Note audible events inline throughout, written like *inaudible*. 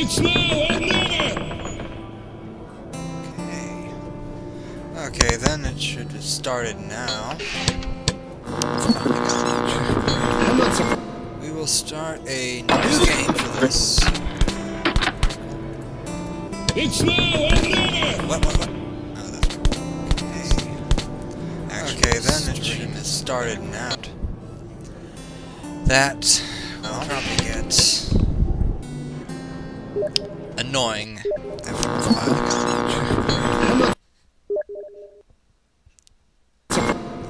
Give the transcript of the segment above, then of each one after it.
It's now or never! Okay. Okay, then it should have started now. I'm not surprised. We will start a new game for this. It's now or never! What, what, what? Oh, okay. Okay, then it should have started now. That annoying.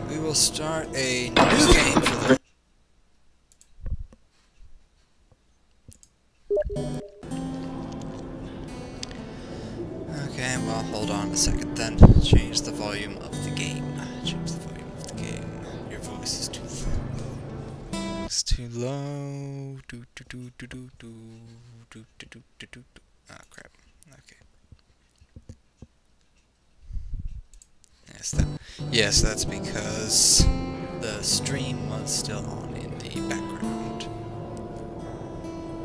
We will start a new game for the. Okay, well, hold on a second then. Change the volume of the game. Change the volume of the game. Your voice is too low. It's too low. Do do do do do do do do do do do. Ah, crap. Okay. Yes, that. Yes, that's because the stream was still on in the background.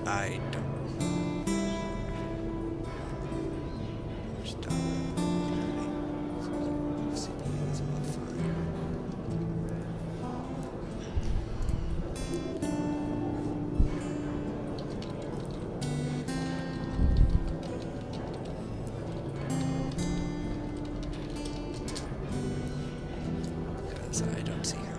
I don't. see.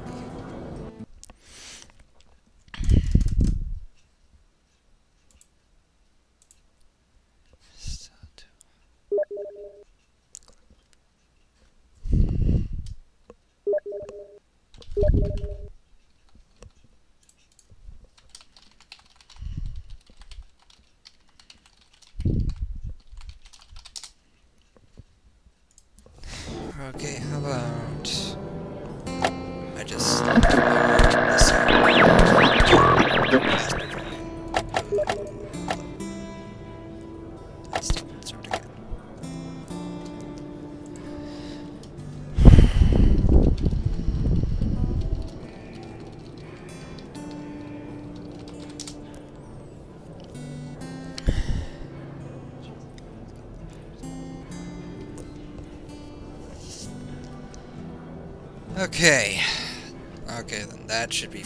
Should be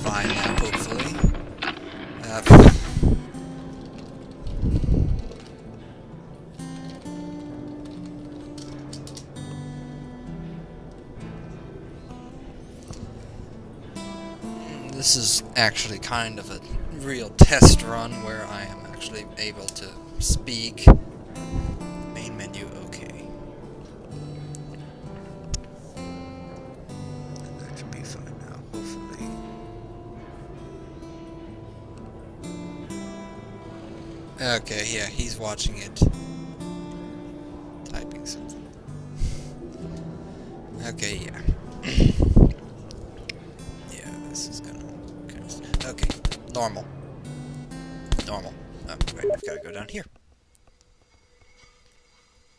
fine now, hopefully. Uh, this is actually kind of a real test run where I am actually able to speak. Normal. Oh, right, I've gotta go down here.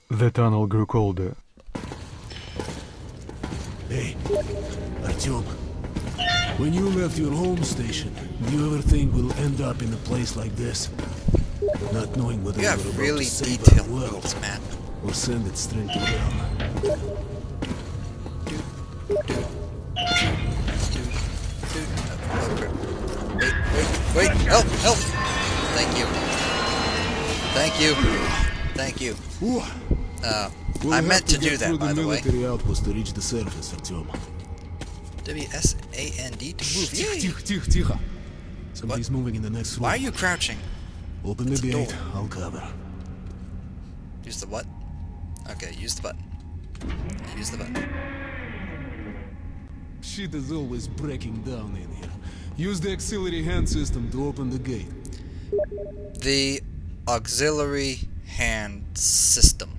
The tunnel grew colder. Hey, Artyom. When you left your home station, do you ever think we'll end up in a place like this? Not knowing whether You we're have about really to save detailed our world notes, man. or send it straight to hell. Wait, wait, wait! Help! Help! Thank you. Thank you. Thank you. Ooh, Uh, we'll I have meant to get do that, through by the way. military outpost to reach the surface, Artyom. W S A N D to move. Тихо, Yay. тихо, тихо, тихо. Somebody's moving in the next room. Why are you crouching? Open the It's a gate, door. I'll cover. Use the what? Okay, use the button. Use the button. Shit is always breaking down in here. Use the auxiliary hand system to open the gate. The auxiliary hand system.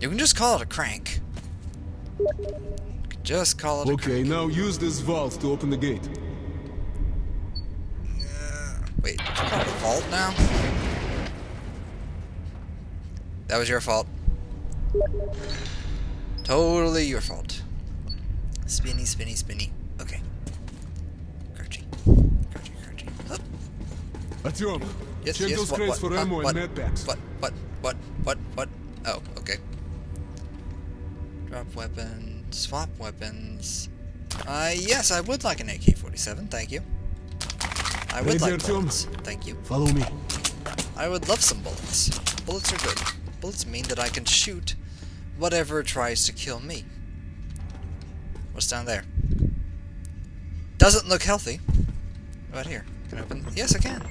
You can just call it a crank. Just call it a Okay, now use this valve to open the gate. Uh, wait, did you call it a vault now? That was your fault. Totally your fault. Spinny, spinny, spinny. Artyom, Yes, check yes, those what, crates what, for ammo what, and medpacks. What, what, what, what, what? Oh, okay. Drop weapons, swap weapons. Uh, yes, I would like an AK-47, thank you. I would Ready, like Artyom? bullets, thank you. Follow me. I would love some bullets. Bullets are good. Bullets mean that I can shoot whatever tries to kill me. What's down there? Doesn't look healthy. Right here. Can I open? Yes, I can.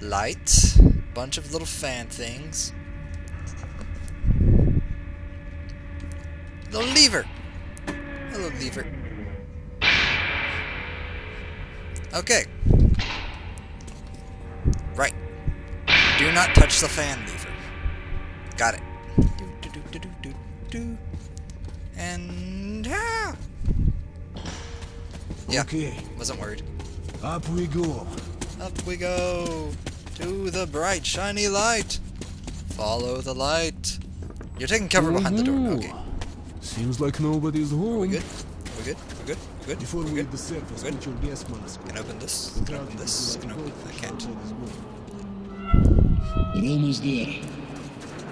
Light. Bunch of little fan things. Little lever. Hello, lever. Okay. Right. Do not touch the fan lever. Got it. Do, do, do, do, do, do, do. And ah! Yeah. Okay, Wasn't worried. up we go. Up we go to the bright shiny light. Follow the light. You're taking cover behind the door. Okay. Seems like nobody's home. We good? We good? We good? We good? Before we we good? hit the surface, Good. put your gas mask on. Can I open this? The Can I crowd open will this? be Can I like open? I goldfish can't. outside his womb. We're almost there.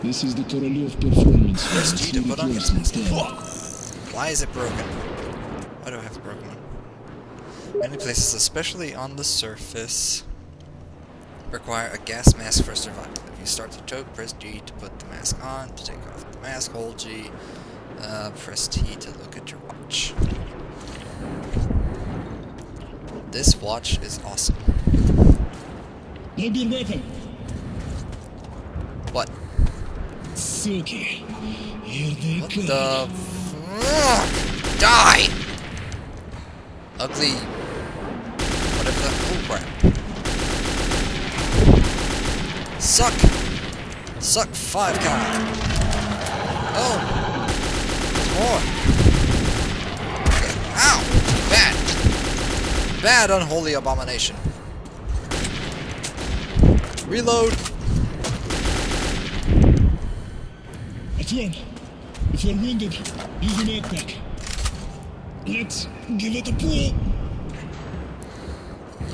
This is the Korolev performance. Press G to It's put on yours gas mask. instead. Why is it broken? Why do I have the broken one? Many places, especially on the surface, require a gas mask for survival. If you start to choke, press G to put the mask on. To take off the mask, hold G. Uh, press T to look at your watch. This watch is awesome. Your weapon. What? Suki. What the? F- Die! Ugly. Whatever the. Oh crap. Suck! Suck 5 cow! Oh! More! Ow! Bad! Bad unholy abomination. Reload! Artyom, if you're wounded, use an pack. Let's give it a pull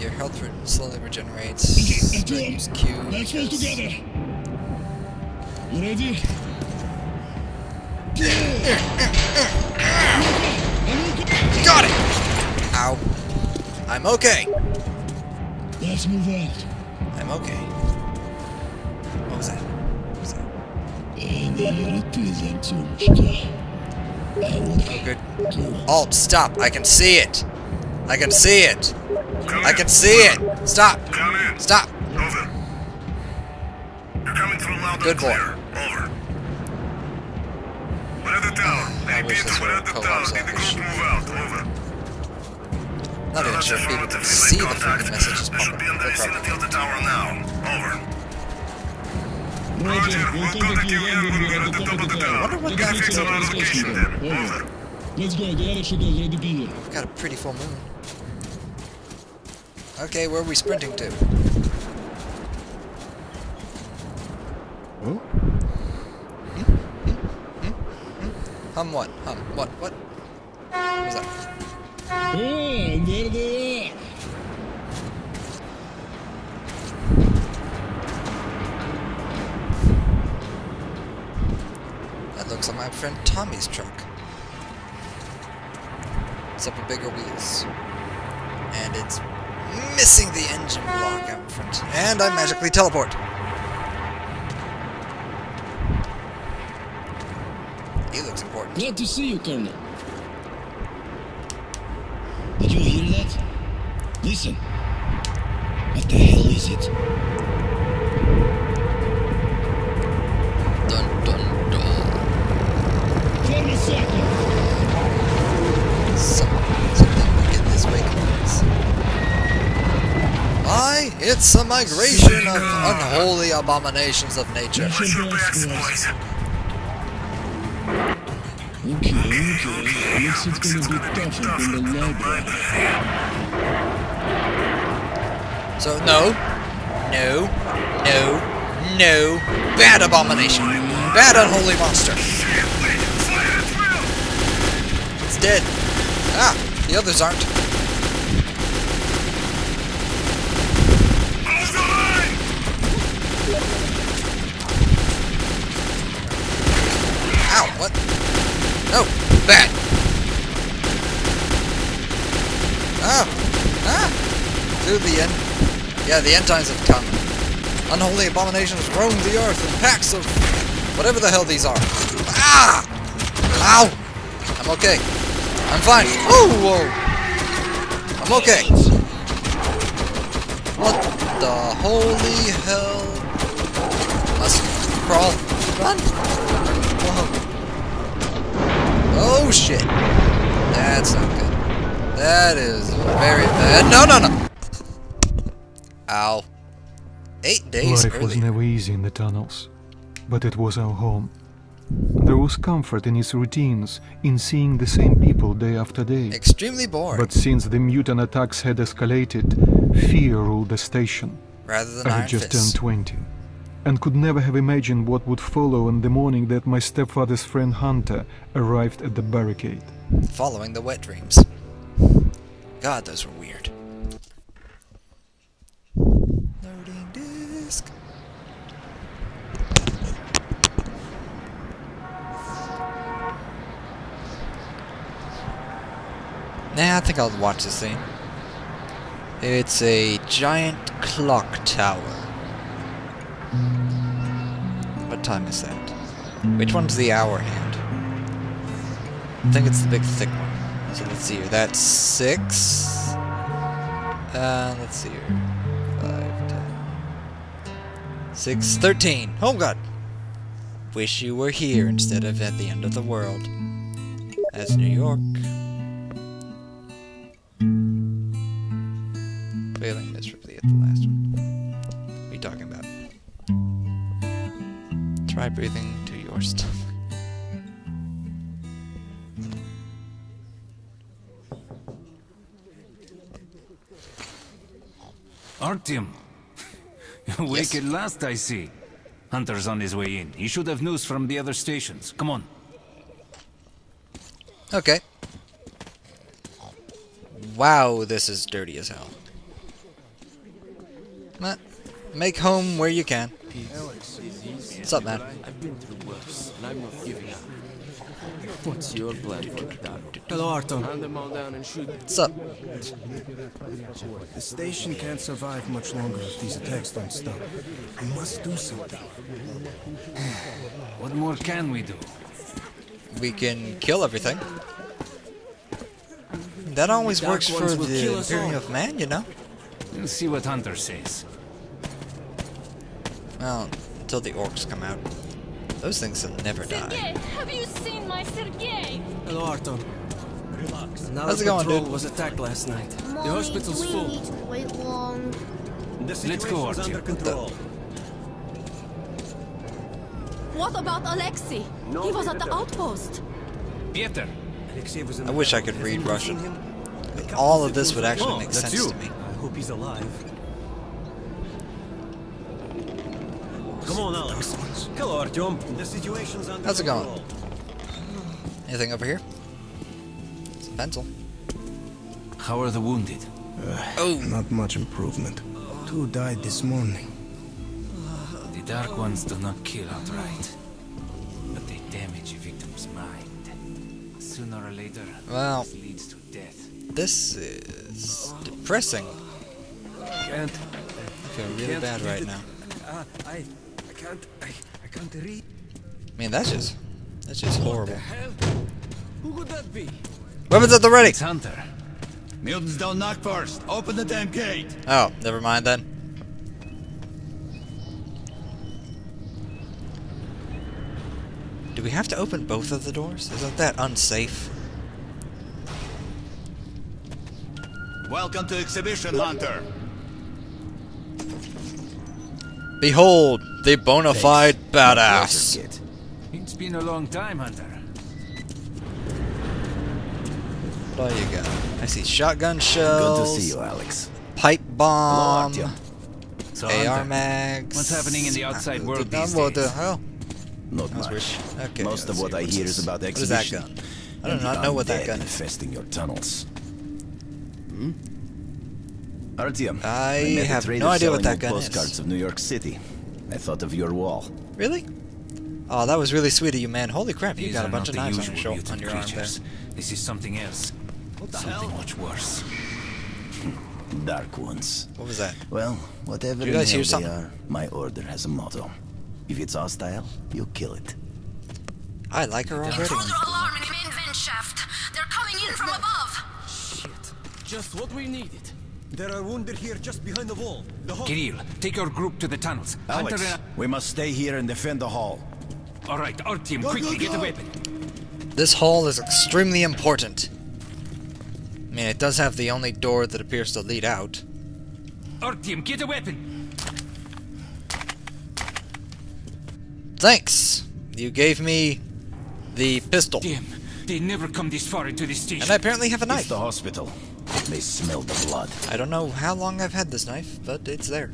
your health slowly regenerates. So use Q. Let's go together. You ready? Got it! Ow. I'm okay. Let's move out. I'm okay. What was that? What was that? Oh, good. Alt, stop. I can see it. I can see it. I can see it. Stop. Stop. Over. You're coming through loud Good boy. Over. We're at the tower. I Repeat, we're at the tower. Did the group move out? Over. Not even sure if people can see the freaking messages They should be in the vicinity of the tower now. Over. Roger, We'll contact you again when we're at the top of the tower. wonder what that fix our location then. Over. Let's go. The other should already be here. Got a pretty full moon. Okay, where are we sprinting to? Huh? Hum what? Hum. What? What? What was that? That looks like my friend Tommy's truck. Except with bigger wheels. And it's missing the engine block out front. And I magically teleport. He looks important. Glad to see you, Colonel. Did you hear that? Listen. What the hell is it? Dun dun dun. For a second. Some, something wicked this way comes. Why? It's a migration of unholy abominations of nature. What's your best, boys? Okay, okay. Looks it's gonna be tougher than the library. So no, no, no, no. Bad abomination. Bad unholy monster. It's dead. Ah, the others aren't. Ow, what? No, bad. Ah, ah. To the end. Yeah, the end times have come. Unholy abominations roam the earth in packs of whatever the hell these are. Ah! Ow! I'm okay. I'm fine. Oh, whoa! I'm okay. What the holy hell? Let's crawl. Run! Whoa. Oh shit. That's not good. That is very bad. No, no, no! Ow. Eight days Life was never easy in the tunnels, but it was our home. There was comfort in its routines, in seeing the same people day after day. Extremely boring. But since the mutant attacks had escalated, fear ruled the station. rather than I had just Fist. turned 20, and could never have imagined what would follow on the morning that my stepfather's friend Hunter arrived at the barricade. Following the wet dreams. God, those were weird. Loading disc. Nah, I think I'll watch this thing. It's a giant clock tower. Time is that? Which one's the hour hand? I think it's the big thick one. So let's see here. That's six. Uh, let's see here. Five, ten. Six, thirteen. Oh god. Wish you were here instead of at the end of the world. That's New York. Last, I see. Hunter's on his way in. He should have news from the other stations. Come on. Okay. Wow, this is dirty as hell. Ma- Make home where you can. What's up, man? What's your plan for that? Hello, Artyom. Hand them all down and shoot. What's up? The station can't survive much longer if these attacks don't stop. We must do something. What more can we do? We can kill everything. That always Dark works for the kill us Imperium of Man, you know? We'll see what Hunter says. Well, until the orcs come out. Those things will never die. Sergey, have you seen my Sergey? Hello, Artyom. Relax. Now How's it going, dude? was attacked last night. the hospital's do we full. need to wait long? The Let's go, Artyom. control. What about Alexei? he was at the outpost. Pieter, Alexei was in the room. I wish I could read Russian. All of this would actually oh, make sense to me. I hope he's alive. Come on, Alex. Hello, Artyom. The situation's under How's it going? Anything over here? It's a pencil. how are the wounded? Oh, Not much improvement. Two died this morning. The Dark Ones do not kill outright, but they damage a victim's mind. Sooner or later, Well. this leads to death. this is depressing. Can't. I feel really bad right now. Uh, I. I can't. I. I can't read. I mean, that's just, that's just horrible. Who could that be? Weapons at the ready! It's Hunter. Mutants don't knock first. Open the damn gate. Oh, never mind then. Do we have to open both of the doors? Isn't that unsafe? Welcome to Exhibition Hunter. Behold, the bona fide badass. It's been a long time, Hunter. What do you got? I see shotgun shells. Good to see you, Alex. Pipe bomb. Artyom. So, AR Hunter, mags. What's happening in the outside Uh, world these What the hell? Not That was much. weird. Okay, Most of let's what I hear is about the What is that gun? I do not know what that gun is. infesting your tunnels. Hmm? Artyom, I met have trader no idea what that old gun is. of New York City. I thought of your wall. Really? Oh, that was really sweet of you, man. Holy crap, you These got a bunch of the knives on your, usual shoulder, mutant on your arm there. creatures. This is something else. something much worse. *laughs* Dark ones. What was that? Well, whatever Did you guys hell hear they are, my order has a motto. If it's hostile, you kill it. I like her already. Intruder alarm in the main vent shaft. They're coming in from above. Shit. Just what we needed. There are wounded here just behind the wall. The hall. Kirill, take your group to the tunnels. Alex, Hunter we must stay here and defend the hall. All right, Artyom, quickly get a weapon. This hall is extremely important. I mean, it does have the only door that appears to lead out. Artyom, get a weapon. Thanks! You gave me the pistol. Damn, they never come this far into this station. And I apparently have a It's knife. the hospital. They smell the blood. I don't know how long I've had this knife, but it's there.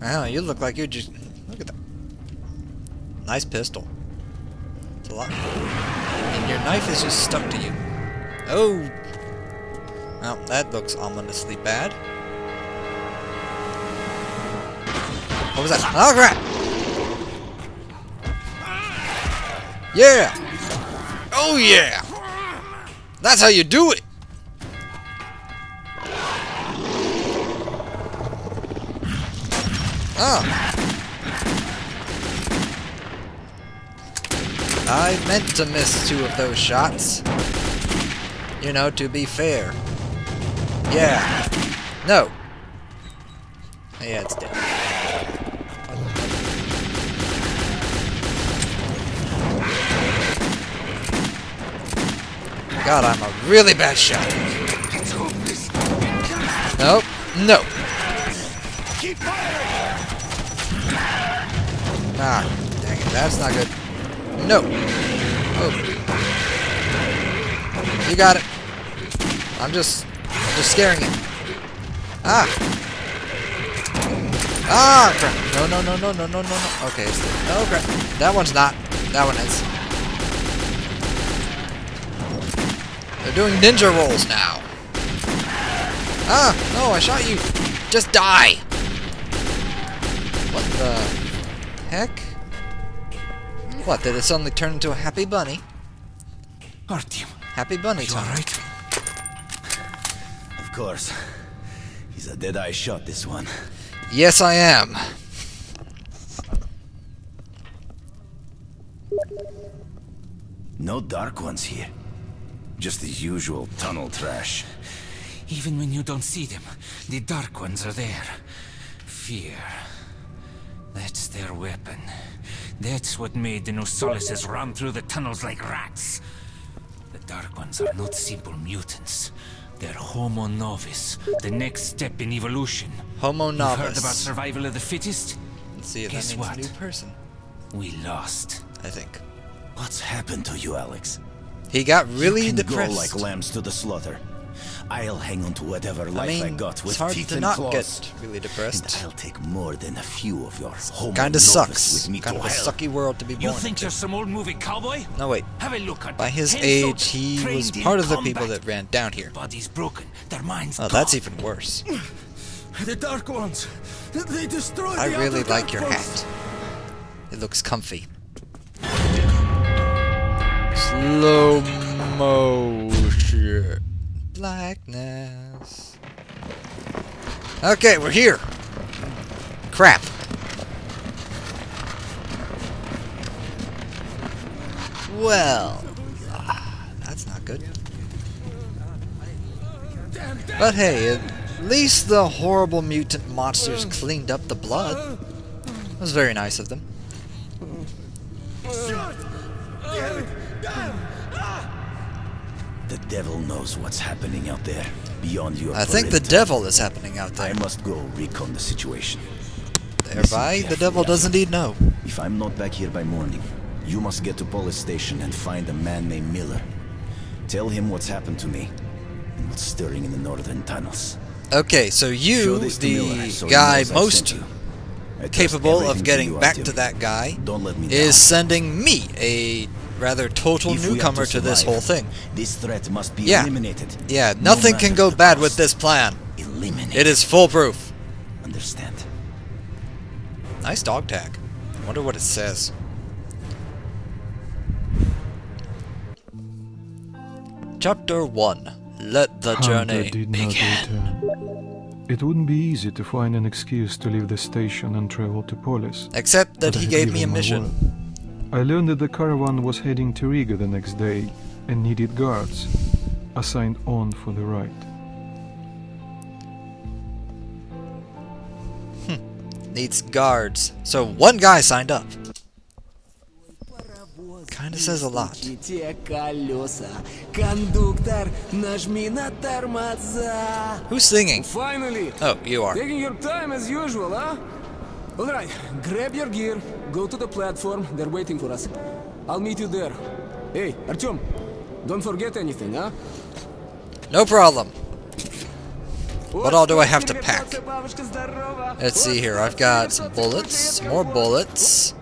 Wow, you look like you just... Look at that. Nice pistol. It's a lot. And your knife is just stuck to you. Oh! Well, that looks ominously bad. What was that? Oh, crap! Yeah! Oh, yeah! That's how you do it! Ah! I meant to miss two of those shots. You know, to be fair. Yeah. No. Yeah, it's dead. God, I'm a really bad shot. Nope. No. Ah, dang it. That's not good. No. Oh. You got it. I'm just, I'm just scaring it. Ah. Ah, crap. No, no, no, no, no, no, no, no. Okay, it's the, oh, crap. That one's not. That one is. They're doing ninja rolls now. Ah, no, I shot you. Just die. What the heck? What, did it suddenly turn into a happy bunny? Artyom, Happy bunny you time. alright? Of course. He's a dead-eye shot, this one. Yes, I am. No dark ones here. Just the usual tunnel trash. Even when you don't see them, the Dark Ones are there. Fear. That's their weapon. That's what made the Nosalises run through the tunnels like rats. The Dark Ones are not simple mutants. They're Homo Novus, the next step in evolution. Homo Novus. You've heard about survival of the fittest? Let's see if Guess that means what? new person. We lost. I think. What's happened to you, Alex? He got really you can depressed. go like lambs to the slaughter. I'll hang on to whatever life I, mean, got with it's hard teeth to and not claws. get really And. I'll take more than a few of your homo Kinda sucks. with me Kind of a hell. sucky world to be born You think into. you're some old movie cowboy? No, wait. Have a look at By his age, he was part of the people that ran down here. Bodies broken, their minds Oh, that's even worse. *laughs* The Dark Ones. They destroyed I the really outer like your hat. It looks comfy. Slow motion. Blackness. Okay, we're here. Crap. Well, ah, that's not good. But hey, at least the horrible mutant monsters cleaned up the blood. That was very nice of them. The devil knows what's happening out there, beyond your I think the devil is happening out there. I must go recon the situation. Thereby, the devil does indeed know. If I'm not back here by morning, you must get to Polis station and find a man named Miller. Tell him what's happened to me and what's stirring in the northern tunnels. Okay, so you, Miller, the so guy most sent you. I trust capable of getting back to that guy, Don't let me down. is sending me, a rather total If we are newcomer to this whole thing. This threat must be Yeah. eliminated. Yeah, No nothing can go the bad with this plan. Eliminate. It is foolproof. Understand? Nice dog tag. I Wonder what it says. Chapter 1 Let the Hunter journey did not begin. return. It wouldn't be easy to find an excuse to leave the station and travel to Polis. Except that but he gave me a mission. word. I learned that the caravan was heading to Riga the next day and needed guards. I signed on for the ride. Hmm. Needs guards. So one guy signed up. Kinda says a lot. Who's singing? Finally. Oh, you are. Taking your time as usual, huh? Alright, grab your gear, go to the platform, they're waiting for us. I'll meet you there. Hey, Artyom, don't forget anything, huh? No problem. What all do I have to pack? Let's see here. I've got some bullets, some more bullets,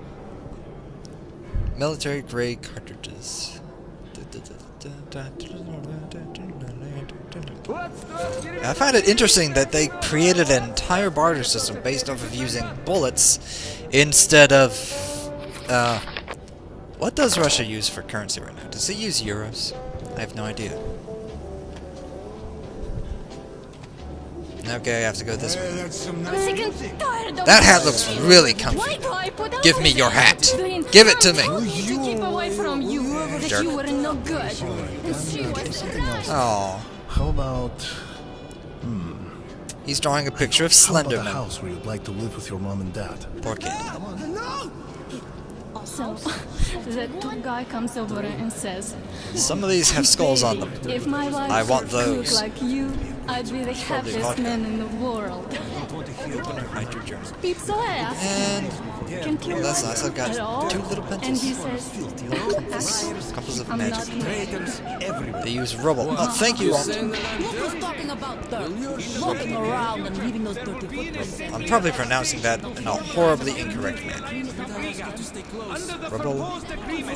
military grade cartridges. I find it interesting that they created an entire barter system based off of using bullets instead of. Uh, what does Russia use for currency right now? Does it use euros? I have no idea. Okay, I have to go this way. I'm sick and tired of That hat looks really comfy. do I put up Give me your hat. Give it to me. told To keep away from you, that Jerk. you were no good. And she was Oh, How about Hmm. he's drawing a picture of how about a house where you'd like to live with your mom and dad? Poor kid. So, the two guy comes over and says, Some of these have skulls on them. if my wife I want could cook those. like you, I'd be the happiest man in the world. Nitrogen. Pizza ass. And Can kill that's my nice. I've got two little And pencils. he says, Couples of I'm magic. not mad. They use rubble. Oh, thank you. Look who's talking about. Walking around and leaving those dirty footprints. I'm probably pronouncing that in a horribly incorrect manner. Rebel.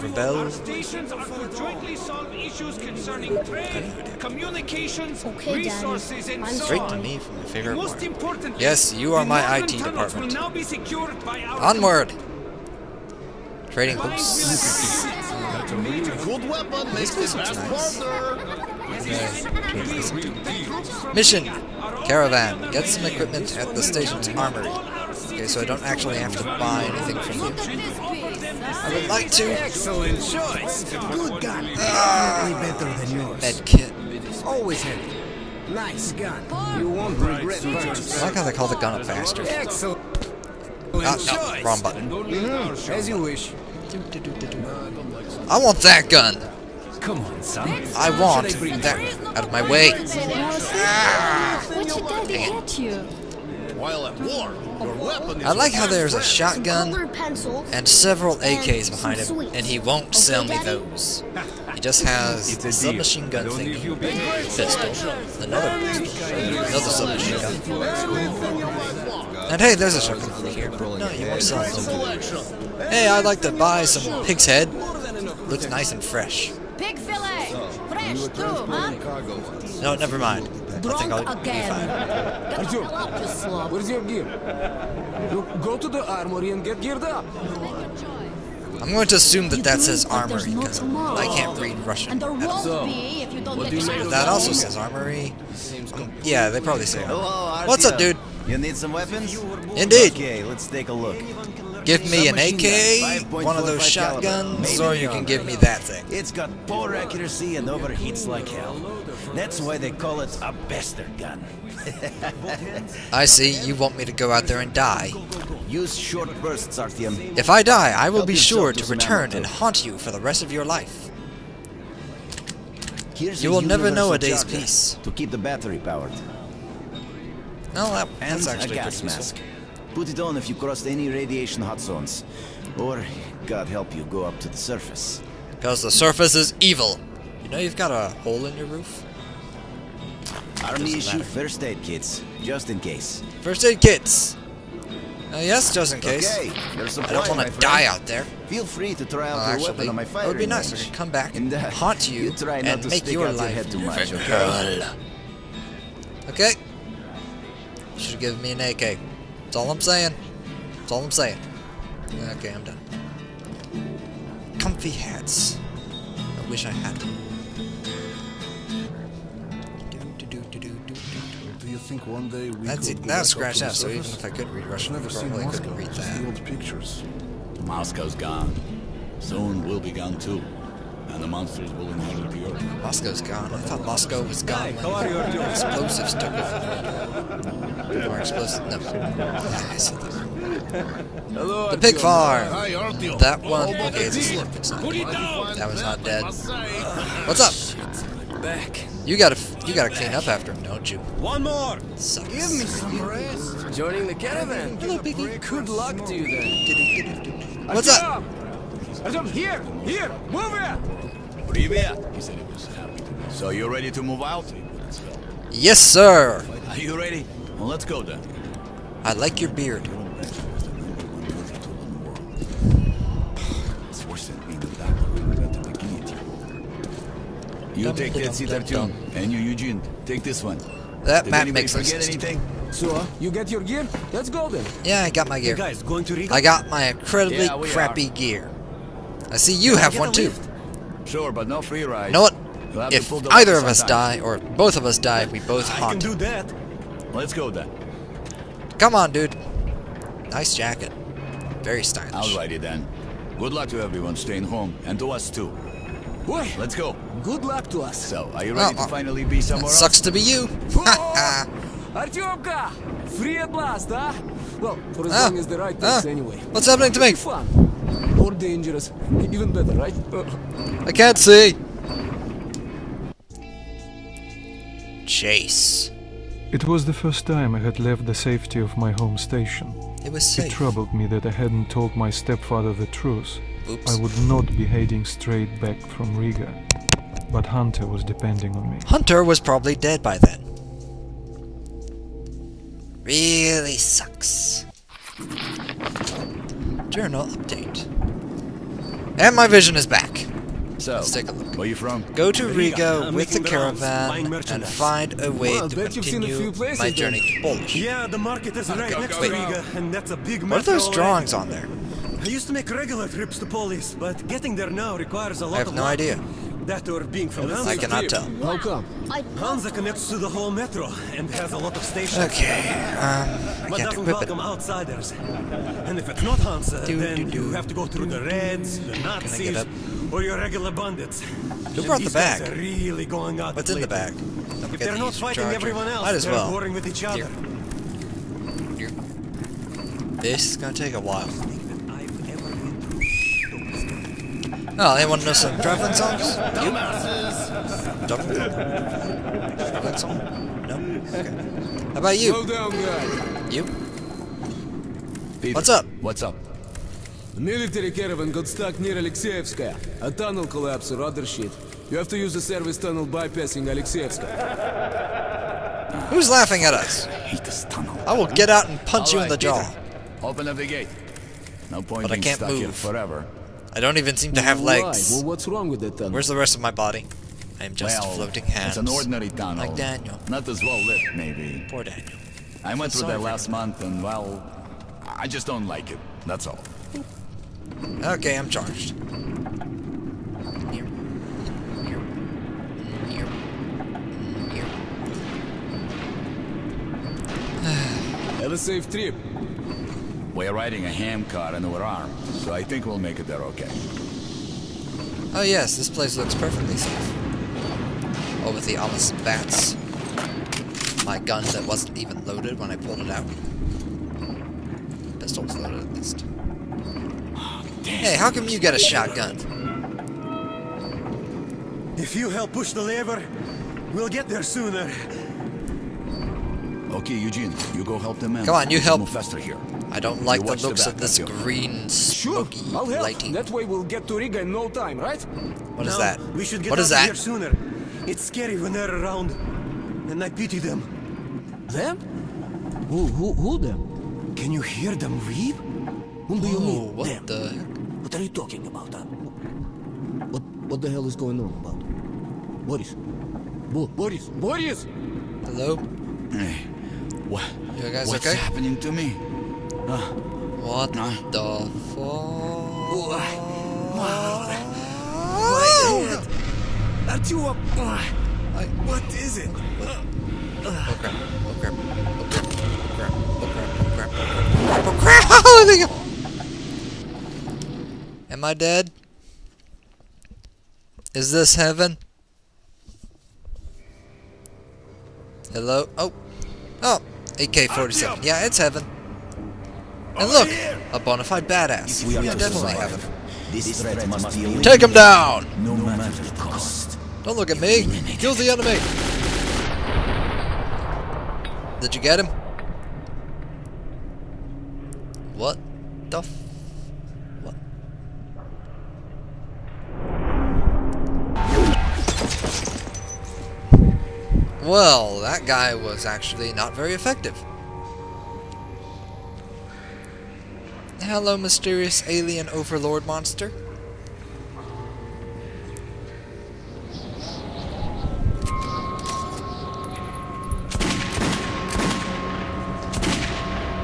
Rebel. Stations are to jointly solve issues concerning trade, communications, Okay, Danny. resources, and so Straight to me from my favorite part. Yes, you are my IT department. Will now be secured by our Onward! Trading boots. Good weapon makes the best. Mission! Caravan. Get some equipment at the station's armory. Okay, so I don't actually have to buy anything from you. I would like to. Excellent choice. Good gun. Ah. Definitely better than yours. Med kit. Always handy. Nice gun. You won't regret I like how they call the gun a bastard. Excellent. Ah, no, wrong button. Mhm, As you wish. I want that gun! Come on, son. I want that out of my way. What should daddy get you? While at war, your weapon is I like how there's a shotgun and several AKs behind him, and he won't sell me those. *laughs* He just has the submachine gun thing, pistol, another pistol, another submachine gun. And hey, there's a shotgun over here. No, you won't sell it to me. Hey, I'd like to buy some pig's head. Looks nice and fresh. Pig fillet. Fresh too, huh? No, never mind. I think I'll be again. fine. Get the hell out, you slob. Where's your gear? Look, go to the armory and get geared up. I'm going to assume that that says but armory because. I can't read Russian. And there won't be if you don't let That also says armory. Um, yeah, they probably say armory. What's up, dude? You need some weapons? Indeed. Okay, let's take a look. Give me an AK, one of those shotguns, or you can give me that thing. It's got poor accuracy and overheats like hell. That's why they call it a bastard gun. *laughs* I see, you want me to go out there and die. Use short bursts, Artyom. If I die, I will be sure to to return and haunt you for the rest of your life. Here's You will never know a day's peace. To keep the battery powered. No, that, And that's a gas mask. useful. Put it on if you cross any radiation hot zones. Or, God help you, go up to the surface. Because the surface is evil. You know you've got a hole in your roof? Army issue first aid kits, just in case. First aid kits. Uh, yes, just in case. Okay, I don't want to die out there. Feel free to try out Well, your actually, weapon on my it would be nice. I could come back, And, uh, haunt you, you try not and to make stick your out your life head too much, okay? Okay. Should have given me an AK. That's all I'm saying. That's all I'm saying. Okay, I'm done. Comfy hats. I wish I had them. Do you think one day we That's could it. go scratch back up scratched to the out, so even if I could read Russian, I I've never seen probably Moscow, couldn't read just the that. old pictures. Moscow's gone. Soon we'll be gone too. And the monsters will inhabit the earth. Moscow's gone. I thought Moscow was gone when explosives took over. Or explosives. No. Yeah, I see them. Hello, The pig farm. Hi, That one. Okay, it's a slip. It's not. That was not dead. What's up? *laughs* Back. You gotta, you gotta clean up after him, don't you? One more. Sucks. Give me some rest. Joining the caravan. Hello, Biggie. Good luck to you then. What's up? Artyom, here, here, move it. Привет! He said he was happy to know. So you ready to move out? Yes, sir. Are you ready? Well, let's go then. I like your beard. It's worse than being that at the guillotine. You Dum, take dum, that seat, dum, Artyom. And you, Eugene, take this one. That Did map anybody makes no forget sense. anything? So, you get your gear? Let's go then. Yeah, I got my gear. guys, going to Riga? I got my incredibly Yeah, we crappy gear. I see you have one too. Sure, but no free ride. You know what? You'll have to If either of us die, or both of us die, we both haunt. I can do that. Let's go then. Come on, dude. Nice jacket. Very stylish. Alrighty then. Good luck to everyone staying home, and to us too. Boy, Let's go. good luck to us. So, are you ready Oh, to oh. finally be somewhere Sucks to be you. Artyomka! Free at last, huh? Well, for as Ah, long as the ride takes ah, anyway. what's happening to me? Fun. Or dangerous. Even better, right? I can't see. Chase. It was the first time I had left the safety of my home station. It was safe. It troubled me that I hadn't told my stepfather the truth. Oops. I would not be heading straight back from Riga. But Hunter was depending on me. Hunter was probably dead by then. Really sucks. Journal update. And my vision is back. So, Let's take a look. where are you from? Go to Riga. Riga I'm with the making the rounds, caravan and find a way Well, to bet you've seen a continue places my then. journey to Polis. Yeah, the market is right go, next go, to. Riga, and that's a big What are those drawings on there? I used to make regular trips to Polis, but getting there now requires a lot of I have of no luck. idea. That or being from Hansa. I cannot tell. How come? Hansa connects to the whole metro and has a lot of stations. Okay, um, I But can't doesn't equip it. welcome outsiders. And if it's not Hansa, Do, then do, do. you have to go through the Reds, the Nazis, or your regular bandits. Who brought the these guys bag? are really going out What's in the lately. bag? Don't If they're not fighting charger. everyone else, Might as they're well. warring with each other. Here. This is gonna take a while. Oh, anyone know some traveling songs? You? Traveling traveling song? No? Okay. How about you? Slow down, guy. You? Peter, What's up? What's up? The military caravan got stuck near Alexeyevskaya. A tunnel collapsed or other shit. You have to use the service tunnel bypassing Alexeyevskaya. Who's laughing at us? I hate this tunnel. I will get out and punch you in the Alright, jaw. Peter, Open up the gate. No point But I being can't stuck here forever. I don't even seem to have Why? legs. Well, what's wrong with that tunnel? Where's the rest of my body? I am just well, floating hands. It's an ordinary tunnel. Like Daniel. Not as well lit, maybe. Poor Daniel. I went through Sorry there last month, and well, I just don't like it. That's all. Okay, I'm charged. Here. Here. Here. Here. Have a safe trip. We're riding a hand car and we're armed, so I think we'll make it there okay. Oh yes, this place looks perfectly safe. Oh, with the Alice bats. My gun that wasn't even loaded when I pulled it out. Pistol was loaded at least. Hey, how come you get a shotgun? If you help push the lever, we'll get there sooner. Okay, Eugene, you go help the men. Come on, you help. Move faster here. I don't like You the watch the looks of this Artyom. green Sure, smoky I'll help. lighting. That way we'll get to Riga in no time, right? Hmm. What is Now, that? We should get What out is that? here sooner. It's scary when they're around, and I pity them. Them? Who, who, who them? Can you hear them weep? Whom do you Oh, mean? what them? the? What are you talking about? Huh? What, what the hell is going on about? Boris. Bo Boris. Boris! Hello? Hey, what? You guys what's okay? happening to me? What the fuck? What is it? Oh crap, oh crap, oh crap, oh crap, oh crap, oh crap, oh crap, oh crap, Am I dead? Is this heaven? Hello? Oh. Oh. AK-47. Yeah, it's heaven. And look! A bona fide badass. We are definitely survive. heaven. This threat must be eliminated. Take him down! No matter the cost. Don't look at me! Kill the enemy! Did you get him? What the f... What? Well, that guy was actually not very effective. Hello, mysterious alien overlord monster.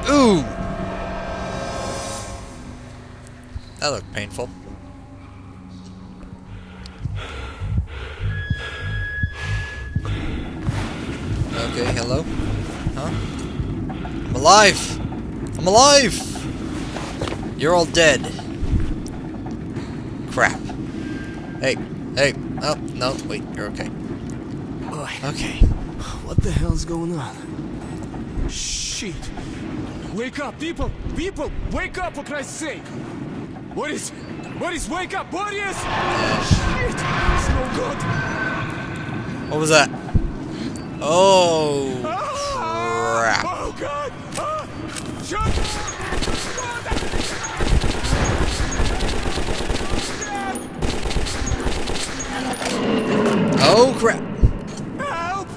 Ooh! That looked painful. Okay, hello? Huh? I'm alive! I'm alive! You're all dead. Crap. Hey, hey, oh, no, wait, you're okay. Okay. What the hell's going on? Shit! Wake up, people! People! Wake up for Christ's sake! What is... What is... Wake up! What is... Shit! It's no good! What was that? Oh, crap. Oh god! Ah! Shut! Oh, crap. Help!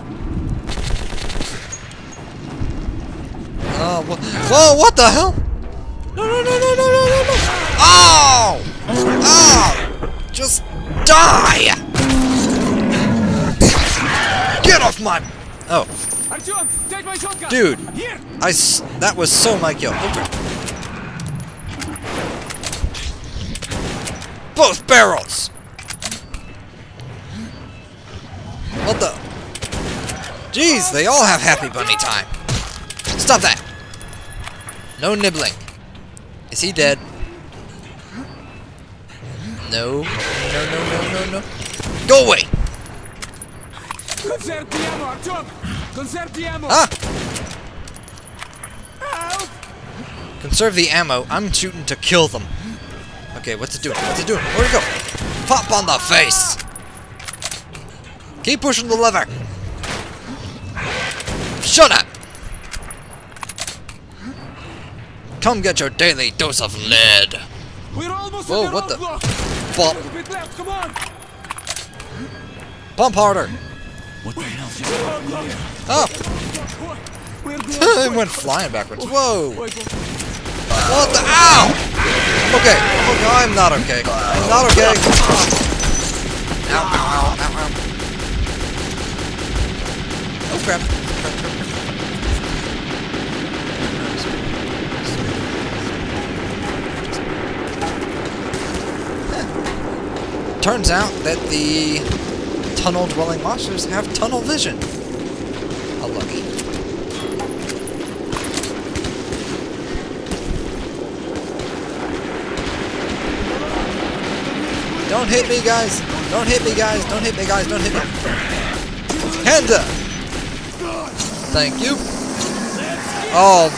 Oh, wha- whoa, what the hell? No, no, no, no, no, no, no, no. Oh! Oh! Just die! Get off my... Oh, Artyom, take my shotgun! dude. I s that was so my kill. Both barrels! What the? Jeez, they all have Happy Bunny time. Stop that! No nibbling. Is he dead? No. No, no, no, no, no. Go away! Conserve the ammo, Artyom! Conserve the ammo! Ah! Help! Conserve the ammo. I'm shooting to kill them. Okay, what's it doing? What's it doing? Where'd it go? Pop on the face! Keep pushing the lever! Shut up! Come get your daily dose of lead! We're almost Whoa, what the- roadblock! Bump. A little bit left, come on! Pump harder! What the hell? Oh! *laughs* We're *laughs* going it went flying backwards. Whoa! What the? Ow! Okay, okay, I'm not okay. I'm not okay. Ow, ow, ow, ow, ow. Oh crap. Turns out that the tunnel-dwelling monsters have tunnel vision. How lucky. Don't hit me, guys! Don't hit me, guys! Don't hit me, guys! Don't hit me! Hands up! Thank you. Oh,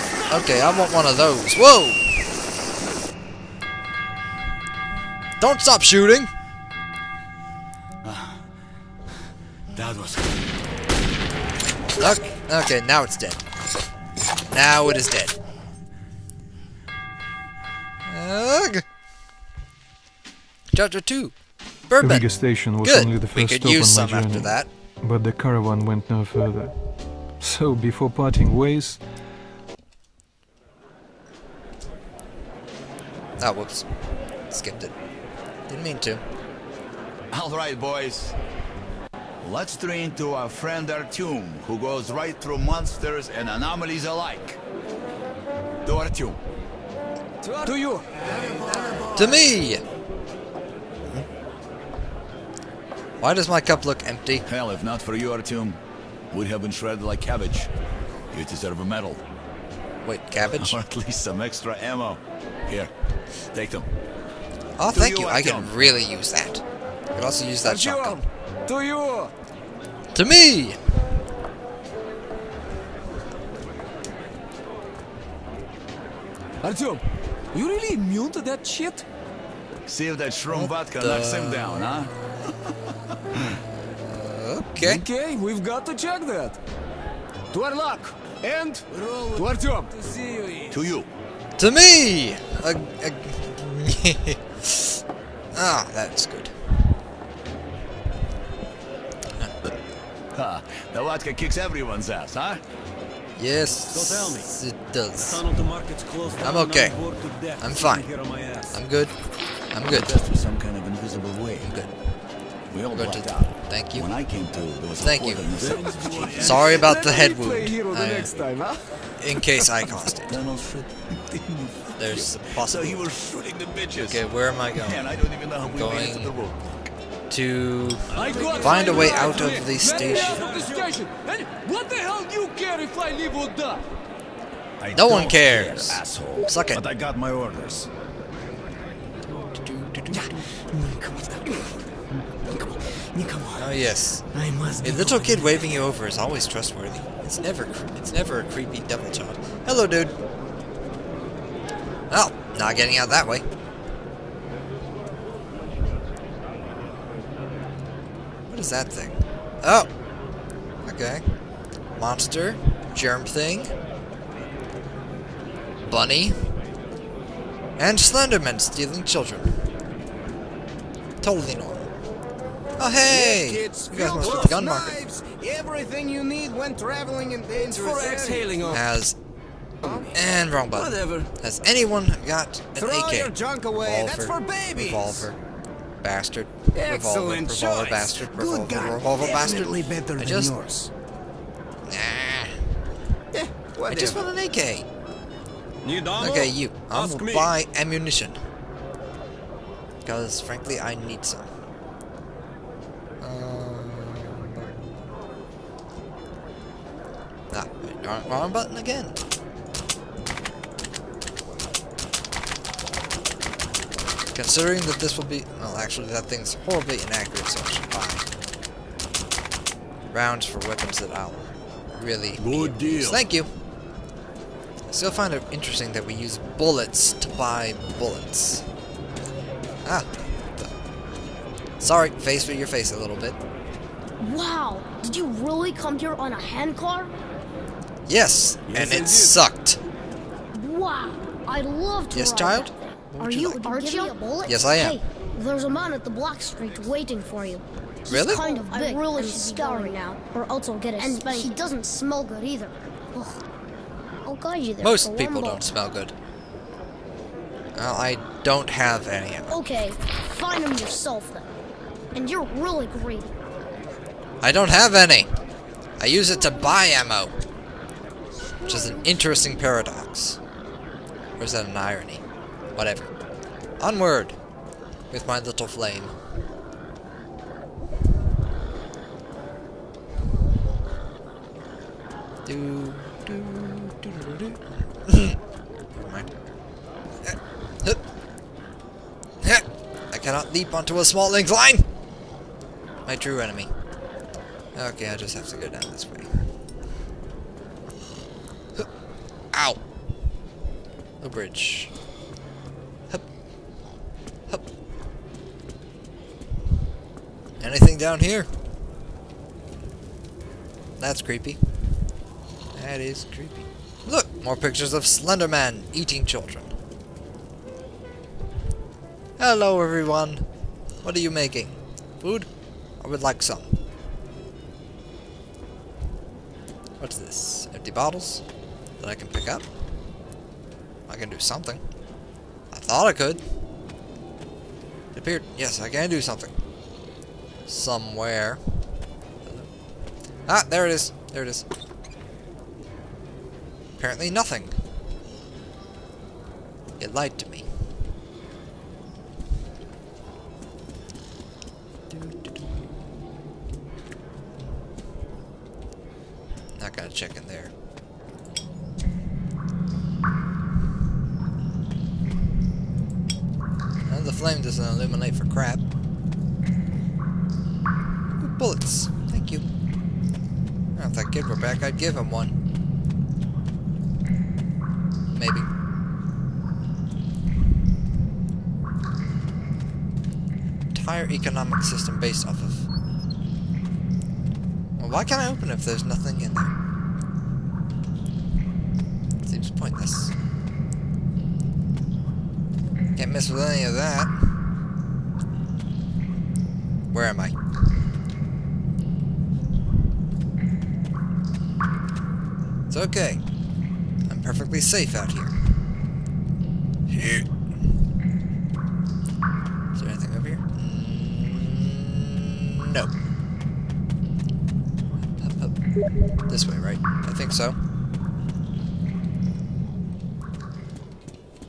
okay, I want one of those. Whoa! Don't stop shooting! Okay, okay, now it's dead. Now it is dead. Ugh. Chapter 2. The Bourbon. Riga station was Good. only the we first could stop use on some my after journey, that. but the caravan went no further. So before parting ways, Oh, whoops. Skipped it. Didn't mean to. All right, boys. Let's train to our friend Artyom, who goes right through monsters and anomalies alike. To Artyom. To you. To me! Hmm? Why does my cup look empty? Hell, if not for you, Artyom, we'd have been shredded like cabbage. You deserve a medal. Wait, cabbage? *laughs* Or at least some extra ammo. Here, take them. Oh, To thank you, you. I can really use that. I could also use that shotgun. Artyom, to you. To me! Artyom, you really immune to that shit? See if that shroom vodka knocks him down, huh? *laughs* Okay. Okay, we've got to check that. To our luck. And to Artyom. To see you. To you. To me! A, a *laughs* ah, that's good. Ha, the vodka kicks everyone's ass, huh? Yes, So tell me. it does. Tunnel market's closed I'm okay. to death, I'm fine. here on my ass. I'm good. I'm good. That's through some kind of invisible way. I'm good. We all Good blocked to- out. Thank you. When I came to, there was a Thank you. the. Sorry about the head wound. hero the next time, huh? in case I caused it. There's a So possibility. he was shooting the bitches. Okay, where am I going? Man, I don't even know how we made it to the road. To find a way out of here. the station. out of the station. And what the hell do you care if I live or die? I No one cares. care, asshole. Suck it. But I got my orders. Oh yes. I must A little kid waving you over is always trustworthy. It's never it's never a creepy devil child. Hello, dude. Oh, not getting out that way. Is that thing? Oh. Okay. Monster, germ thing, bunny, and Slenderman stealing children. Totally normal. Oh hey! Kids, You guys must be with the gun market. everything you need when traveling in dangerous For exhaling off. Has and wrong button. Whatever. Has anyone got an Throw AK? your junk away. That's for babies. Revolver. Bastard. Excellent revolver. Revolver choice. bastard. Good Revolver. gun. Revolver Definitely bastard. better I than just, yours. Nah. Eh, I just want an AK. Need ammo? Okay, you. I'm gonna me. buy ammunition. Because, frankly, I need some. Um, ah, wrong, wrong button again. Considering that this will be... Well, actually, that thing's horribly inaccurate, so I should buy rounds for weapons that I'll really... Good deal. Thank you. I still find it interesting that we use bullets to buy bullets. Ah. Sorry, face with your face a little bit. Wow, did you really come here on a handcar? Yes, Yes, and it did. sucked. Wow, I'd love to Yes, ride child? That thing. What Are you you like? Yes, I am. Hey, there's a man at the Black Street waiting for you. He's Really? kind of big I really and should scary now, or else I'll get a And spanking. he he doesn't smell good either. Ugh. I'll guide you there. Most for people one don't smell good. Well, I don't have any of them. Okay, find him yourself then. And you're really greedy. I don't have any. I use it to buy ammo. Which is an interesting paradox. Or is that an irony? Whatever. Onward! With my little flame. Do, do, do, do, do. Never mind. I cannot leap onto a small incline! My true enemy. Okay, I just have to go down this way. Ow! A bridge. Anything down here? That's creepy. That is creepy. Look! More pictures of Slenderman eating children. Hello, everyone. What are you making? Food? I would like some. What's this? Empty bottles that I can pick up? I can do something. I thought I could. It appeared. Yes, I can do something. Somewhere. Ah, there it is. There it is. Apparently nothing. You lied to me. Not gonna check in there. And the flame doesn't illuminate for crap. I'd give him one. Maybe. Entire economic system based off of. Well, why can't I open it if there's nothing in there? Seems pointless. Can't mess with any of that. Where am I? It's okay. I'm perfectly safe out here. Here. Is there anything over here? Mm, no. Up, up. This way, right? I think so.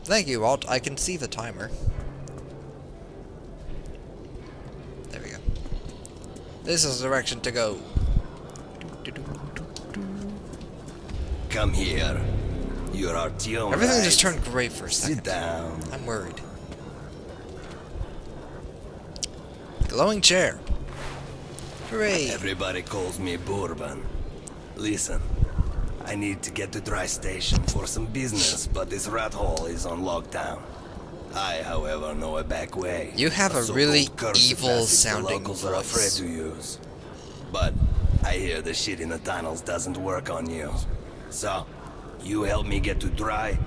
Thank you, Walt. I can see the timer. There we go. This is the direction to go. Come here. You're Artyom, Everything right? just turned gray for a second. Sit down. I'm worried. Glowing chair. Hooray. Everybody calls me Bourbon. Listen, I need to get to Dry Station for some business, but this rat hole is on lockdown. I, however, know a back way. You have a so-called really evil passage the sounding locals are afraid to use. But I hear the shit in the tunnels doesn't work on you. So, you help me get to Dry,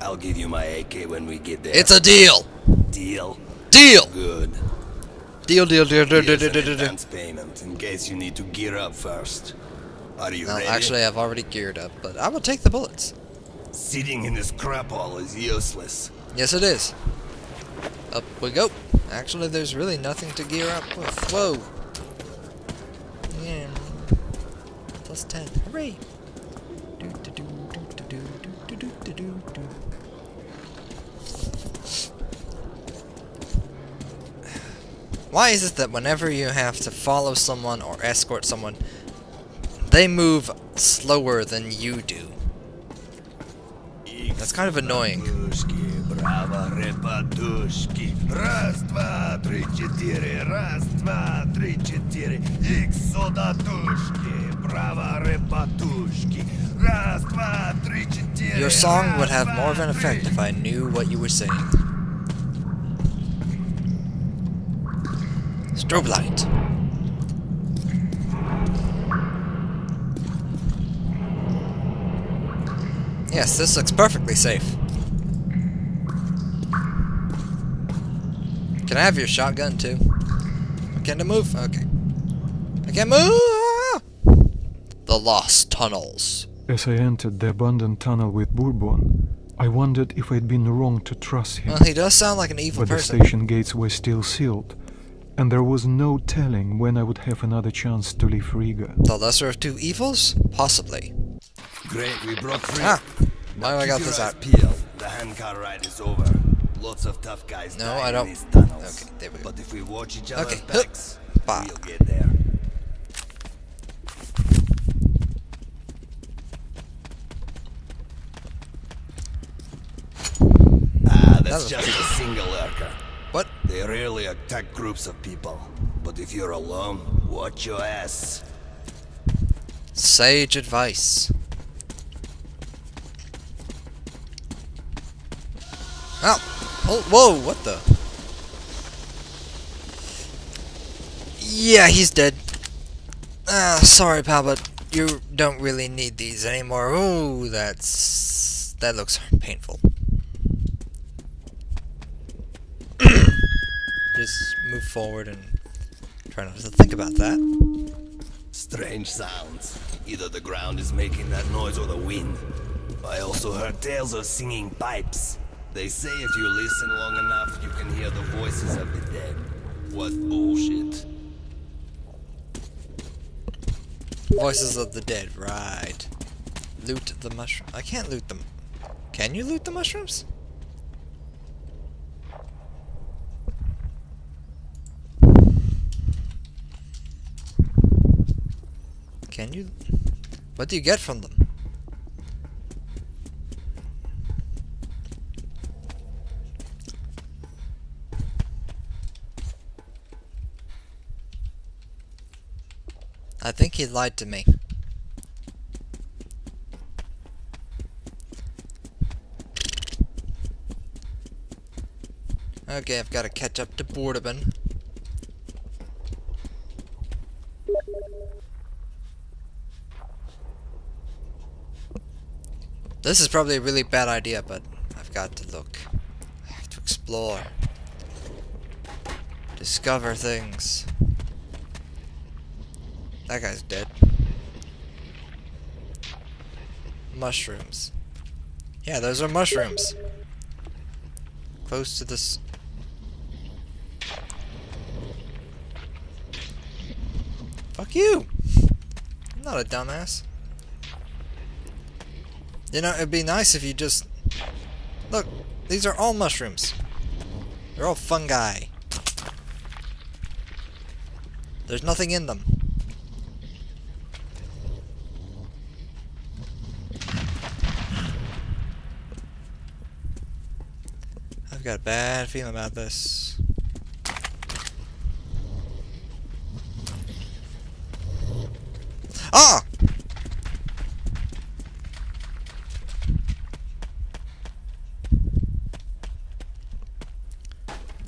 I'll give you my AK when we get there. It's a deal. Deal? Deal. Good. Deal, deal, deal, deal, deal, deal, deal, deal. payment in case you need to gear up first. Are you No, ready? actually, I've already geared up, but I will take the bullets. Sitting in this crap hole is useless. Yes, it is. Up we go. Actually, there's really nothing to gear up with. Whoa. Yeah. Plus 10. Hooray. Why is it that whenever you have to follow someone or escort someone, they move slower than you do? That's kind of annoying. Your song would have more of an effect if I knew what you were saying. Strobe light. Yes, this looks perfectly safe. Can I have your shotgun too? Can I move? Okay. I can't move! The Lost Tunnels. As I entered the abandoned tunnel with Bourbon, I wondered if I'd been wrong to trust him. Well, he does sound like an evil but person. the station gates were still sealed, and there was no telling when I would have another chance to leave Riga. The lesser of two evils? Possibly. Great, we broke free. Ah! Why do I Keep got this out? peeled. The handcar ride is over. Lots of tough guys No, dying I don't- in these tunnels. Okay, there we go. But if we watch each other's Okay, hup. backs, Bah. we'll get there. That's just a single lurker. What? They rarely attack groups of people. But if you're alone, watch your ass. Sage advice. Oh! oh whoa, what the? Yeah, he's dead. Ah, sorry, pal, but you don't really need these anymore. Oh, that's... That looks painful. Just move forward and try not to think about that. Strange sounds. Either the ground is making that noise or the wind. I also heard tales of singing pipes. They say if you listen long enough, you can hear the voices of the dead. What bullshit. Voices of the dead, right. Loot the mushroom. I can't loot them. Can you loot the mushrooms? Can you? What do you get from them? I think he lied to me. Okay, I've got to catch up to Boardman. This is probably a really bad idea, but I've got to look. I have to explore. Discover things. That guy's dead. Mushrooms. Yeah, those are mushrooms. Close to this. Fuck you! I'm not a dumbass. You know, it'd be nice if you just... Look, these are all mushrooms. They're all fungi. There's nothing in them. I've got a bad feeling about this. Ah!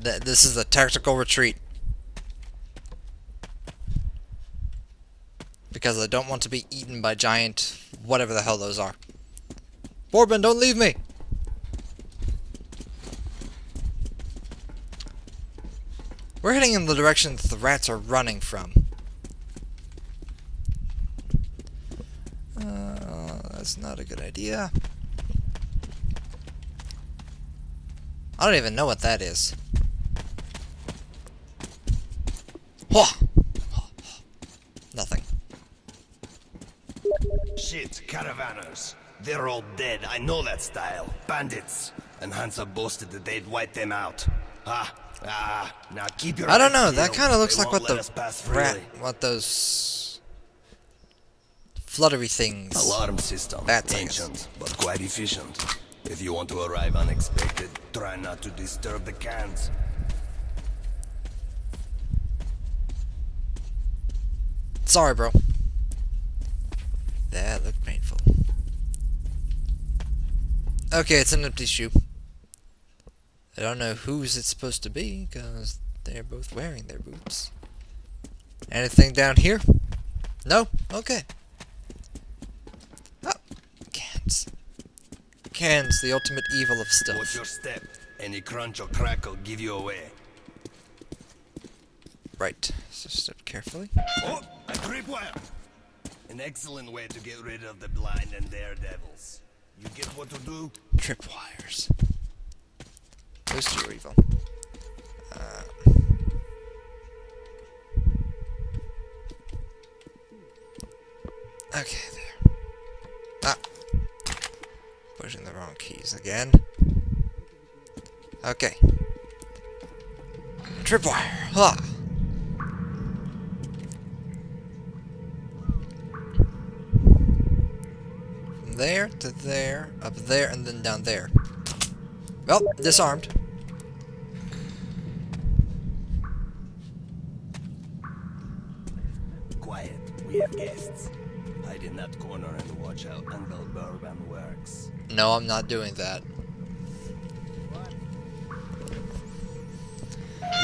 Th this is a tactical retreat. Because I don't want to be eaten by giant whatever the hell those are. Bourbon, don't leave me! We're heading in the direction the rats are running from. Uh, that's not a good idea. I don't even know what that is. Whoa! Nothing. Shit, caravanners. They're all dead, I know that style. Bandits. And Hansa boasted that they'd wipe them out. Ah, ah, now keep your I don't know, that kind of looks like what the rat, what those fluttery things. Alarm system. That's. Ancient, but quite efficient. If you want to arrive unexpected, try not to disturb the cans. Sorry, bro. That looked painful. Okay, it's an empty shoe. I don't know whose it's supposed to be, because they're both wearing their boots. Anything down here? No? Okay. Oh, cans. Cans, the ultimate evil of stuff. Watch your step. Any crunch or crackle give you away. Right. So step carefully. Oh, a tripwire! An excellent way to get rid of the blind and daredevils. You get what to do? Tripwires. Those two are evil. Uh, okay, there. Ah. Pushing the wrong keys again. Okay. Tripwire. Ha. From there to there, up there, and then down there. Well, disarmed. Quiet. We have guests. Hide in that corner and watch how Uncle Bourbon works. No, I'm not doing that.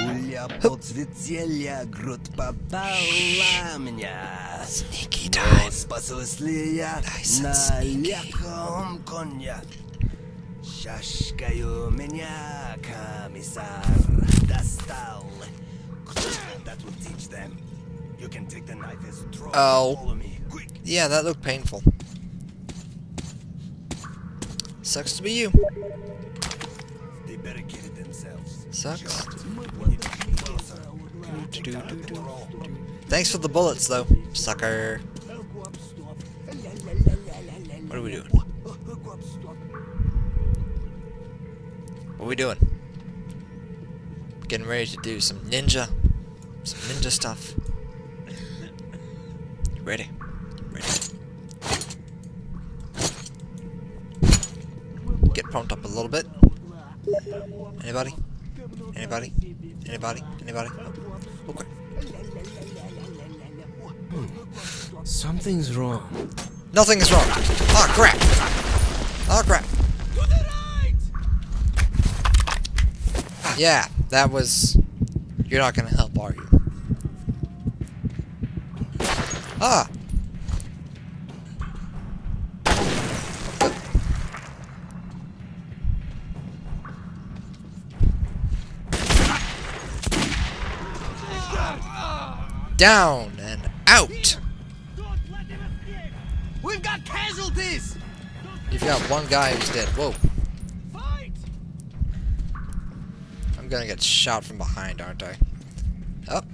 Улья подсветелья, грудь попала меня. Sneaky time. Спасусь ли я на легком коне? Шашкаю меня комиссар достал. That will teach them. You can take the knife as a draw. Oh. Follow me, quick. Yeah, that looked painful. Sucks to be you. They barricaded themselves. Sucks. We need to be closer. Thanks for the bullets, though, sucker. What are we doing? What are we doing? Getting ready to do some ninja. Some ninja stuff. Ready. Ready. Get pumped up a little bit. Anybody? Anybody? Anybody? Anybody? Oh, okay. Something's wrong. Nothing is wrong. Oh crap! Oh crap! Yeah, that was. You're not gonna help, are you? Ah! Down and out! We've got casualties! You've got one guy who's dead. Whoa. I'm gonna get shot from behind, aren't I? Up.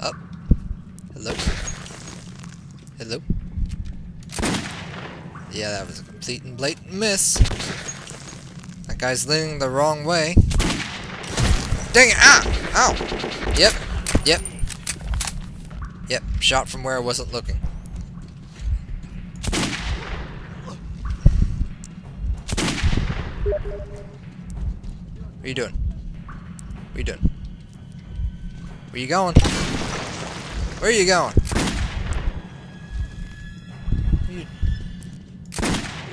Up. Hello. Hello. Yeah, that was a complete and blatant miss. That guy's leaning the wrong way. Dang it! Ah! Ow! Yep. Yep. Shot from where I wasn't looking. What are you doing? What are you doing? Where are you going? Where are you going? You...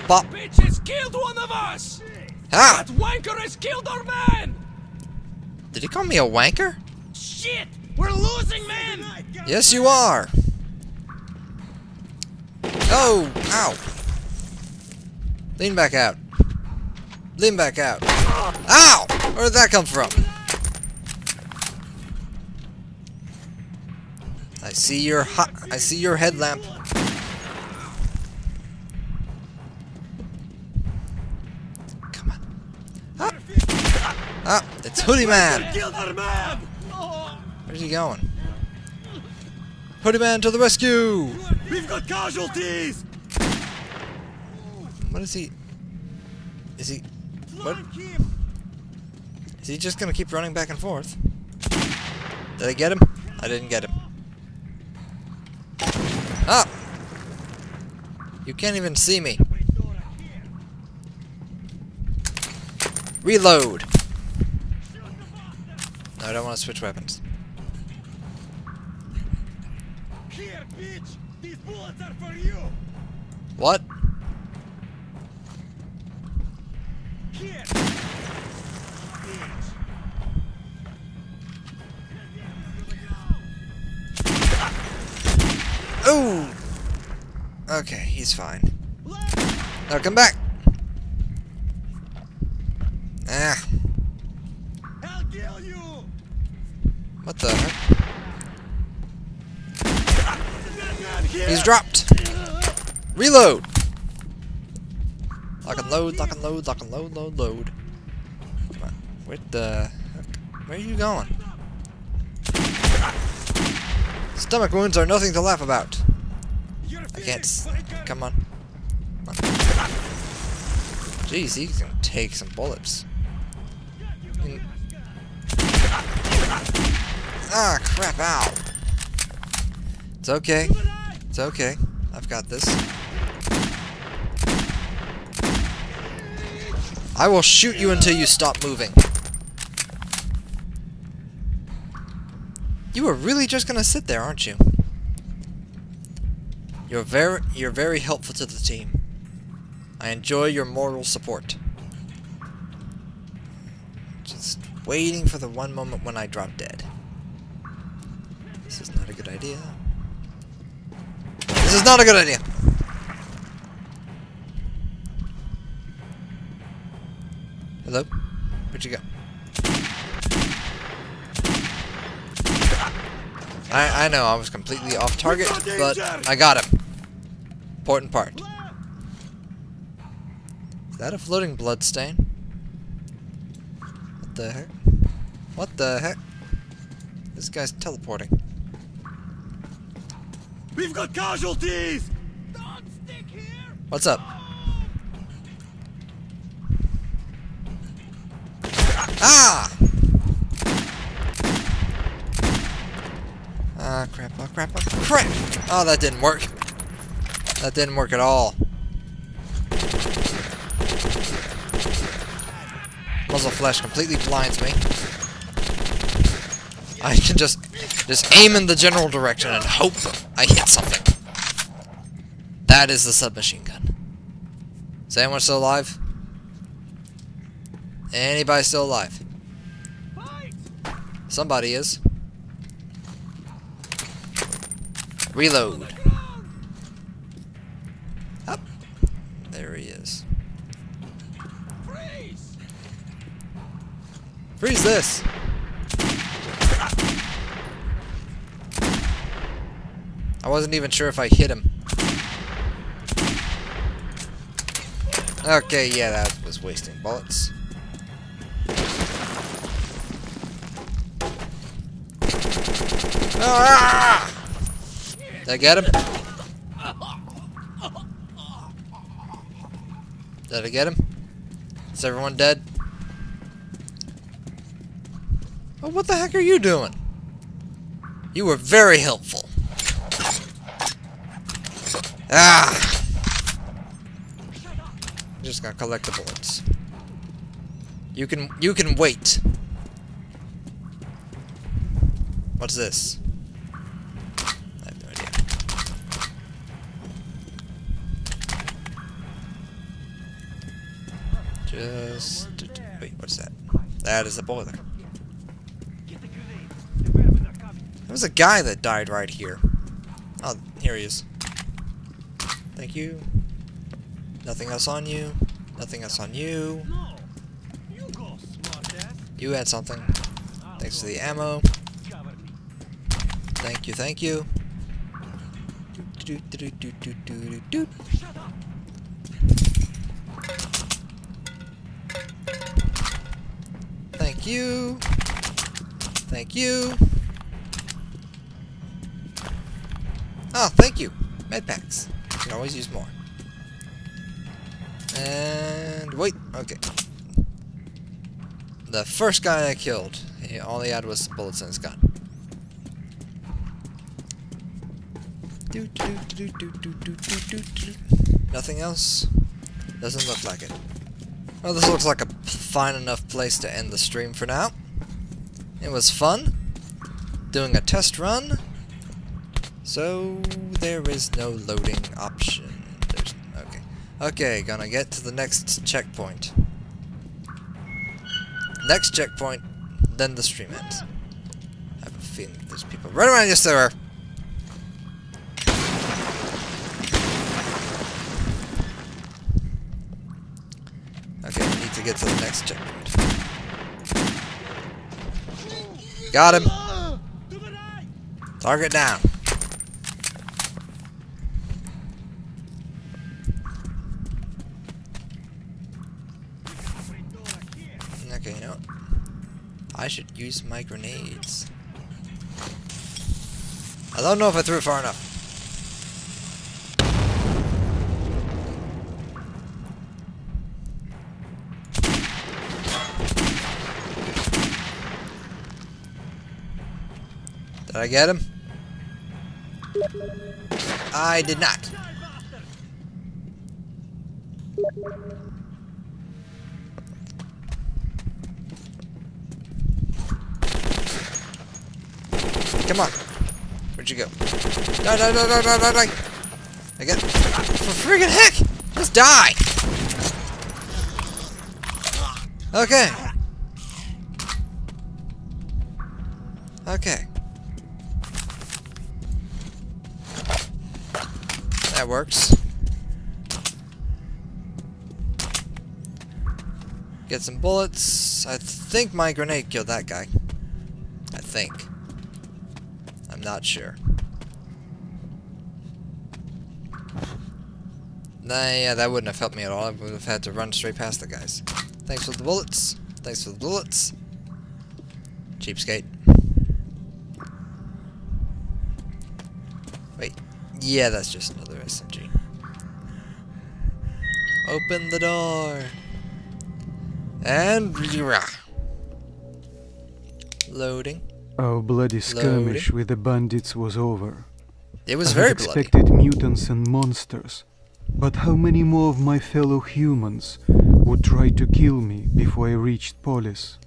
Bop. Bitch has killed one of us! Ah! That wanker has killed our man! Did he call me a wanker? Shit! We're losing, man! Yes, you are. Oh! Ow! Lean back out. Lean back out. Ow! Where did that come from? I see your hot. I see your headlamp. Come on. Ah! Ah! It's Hoodie Man. Man! Where's he going? Hoodie Man to the rescue! We've got casualties! What is he? Is he? What? Is he just gonna keep running back and forth? Did I get him? I didn't get him. Ah! You can't even see me. Reload! No, I don't want to switch weapons. Here, bitch! These bullets are for you! What? Here! Ooh! Okay, he's fine. Now come back! Ah. I'll kill you! What the heck? He's dropped! Reload! Lock and load, lock and load, lock and load, load, load. Come on. Where the heck? Where are you going? Stomach wounds are nothing to laugh about. I can't. Come on. Come on. Jeez, he's gonna take some bullets. Ah, crap, ow. It's okay. It's okay. I've got this. I will shoot you until you stop moving. You are really just gonna sit there, aren't you? You're very you're very helpful to the team. I enjoy your moral support. Just waiting for the one moment when I drop dead. This is not a good idea. This is not a good idea. Hello? Where'd you go? I, I know I was completely off target, but I got him. Important part. Is that a floating blood stain? What the heck? What the heck? This guy's teleporting. We've got casualties! What's up? Ah! Ah, crap, oh crap, oh crap! Oh, that didn't work. That didn't work at all. muzzle flash completely blinds me. I can just just aim in the general direction and hope I hit something. That is the submachine gun. Is anyone still alive? Anybody still alive? Somebody is. Reload. Up. There he is. Freeze this! I wasn't even sure if I hit him. Okay, yeah, that was wasting bullets. Ah! Did I get him? Did I get him? Is everyone dead? Oh, what the heck are you doing? You were very helpful. Ah! Just gonna collect the bullets. You can you can wait. What's this? Just wait, what's that? That is a boiler. There was a guy that died right here. Oh, here he is. Thank you. Nothing else on you. Nothing else on you. You had something. Thanks for the ammo. Thank you, thank you. Thank you. Thank you. Oh, thank you. Med packs. You can always use more. And wait, okay. The first guy I killed, he, all he had was bullets in his gun. Nothing else? Doesn't look like it. Well, this looks like a fine enough place to end the stream for now. It was fun. Doing a test run. So, there is no loading option. There's, okay. Okay, gonna get to the next checkpoint. Next checkpoint, then the stream ends. I have a feeling there's people right around. Yes, there. Get to the next checkpoint. Got him. Target down. Okay, you know? I should use my grenades. I don't know if I threw it far enough. Did I get him? I did not. Come on. Where'd you go? Die, die, die, die, die, die, die. Again. For friggin' heck! Just die! Okay. Okay. Works. Get some bullets. I think my grenade killed that guy. I think. I'm not sure. Nah, yeah, that wouldn't have helped me at all. I would have had to run straight past the guys. Thanks for the bullets. Thanks for the bullets. Cheapskate. Yeah, that's just another SMG. Open the door. And... Loading. Our bloody skirmish with the bandits was over. It was I very bloody. expected mutants and monsters. But how many more of my fellow humans would try to kill me before I reached Polis.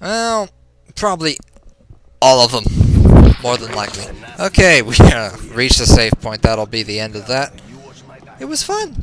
Well, probably all of them, more than likely. Okay, we uh, reached the safe point. That'll be the end of that. It was fun.